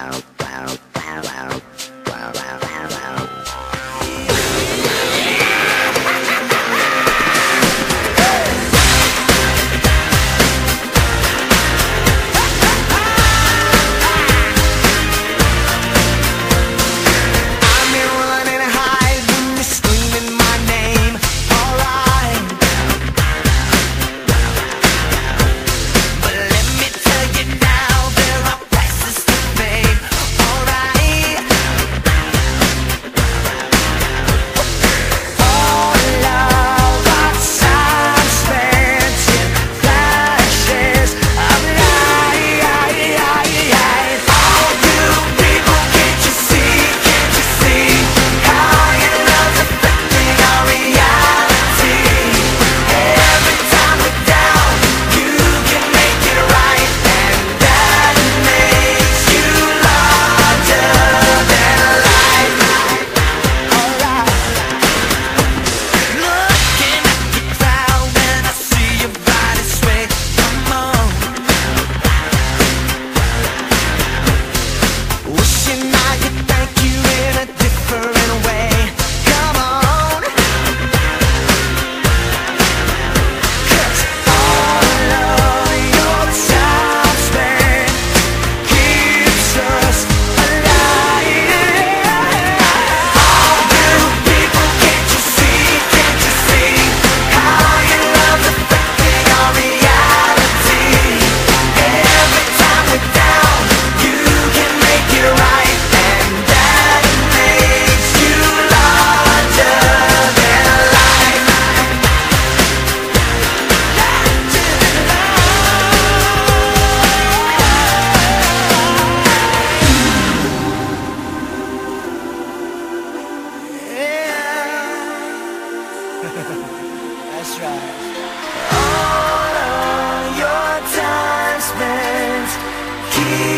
I'm That's right. All of your time spent